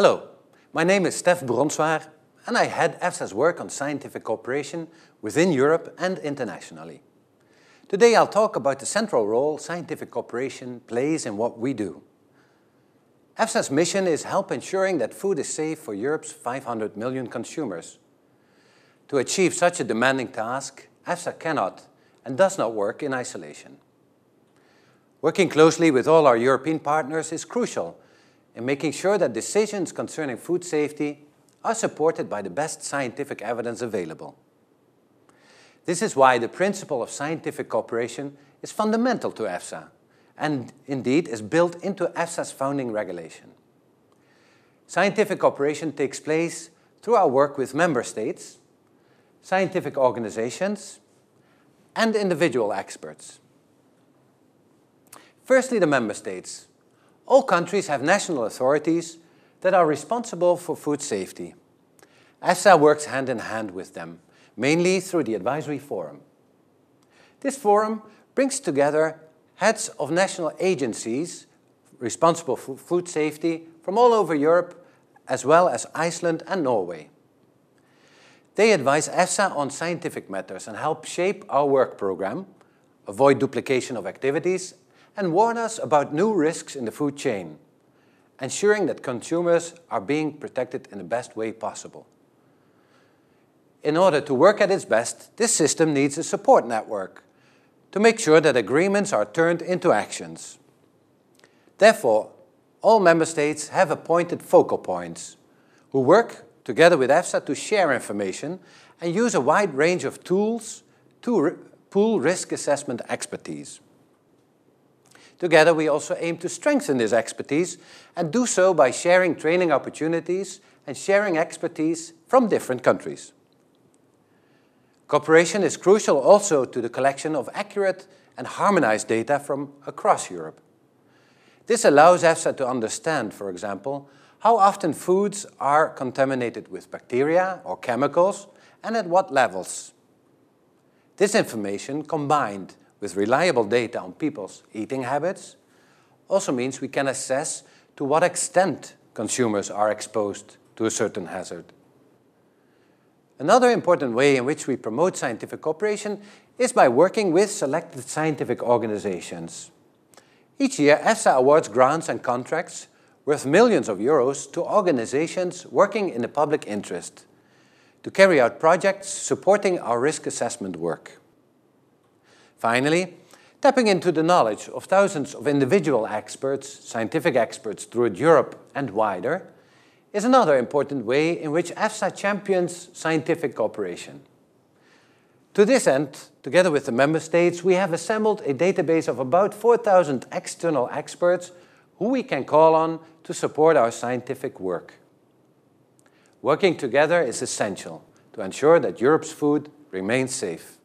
Hello, my name is Stef Bronswaer and I head EFSA's work on scientific cooperation within Europe and internationally. Today I'll talk about the central role scientific cooperation plays in what we do. EFSA's mission is help ensuring that food is safe for Europe's 500 million consumers. To achieve such a demanding task, EFSA cannot and does not work in isolation. Working closely with all our European partners is crucial in making sure that decisions concerning food safety are supported by the best scientific evidence available. This is why the principle of scientific cooperation is fundamental to EFSA and indeed is built into EFSA's founding regulation. Scientific cooperation takes place through our work with member states, scientific organizations, and individual experts. Firstly, the member states. All countries have national authorities that are responsible for food safety. EFSA works hand in hand with them, mainly through the Advisory Forum. This forum brings together heads of national agencies responsible for food safety from all over Europe, as well as Iceland and Norway. They advise EFSA on scientific matters and help shape our work program, avoid duplication of activities, and warn us about new risks in the food chain, ensuring that consumers are being protected in the best way possible. In order to work at its best, this system needs a support network to make sure that agreements are turned into actions. Therefore, all member states have appointed focal points who work together with EFSA to share information and use a wide range of tools to pool risk assessment expertise. Together, we also aim to strengthen this expertise and do so by sharing training opportunities and sharing expertise from different countries. Cooperation is crucial also to the collection of accurate and harmonized data from across Europe. This allows EFSA to understand, for example, how often foods are contaminated with bacteria or chemicals and at what levels. This information, combined with reliable data on people's eating habits also means we can assess to what extent consumers are exposed to a certain hazard. Another important way in which we promote scientific cooperation is by working with selected scientific organizations. Each year, EFSA awards grants and contracts worth millions of euros to organizations working in the public interest to carry out projects supporting our risk assessment work. Finally, tapping into the knowledge of thousands of individual experts, scientific experts throughout Europe and wider, is another important way in which EFSA champions scientific cooperation. To this end, together with the member states, we have assembled a database of about 4,000 external experts who we can call on to support our scientific work. Working together is essential to ensure that Europe's food remains safe.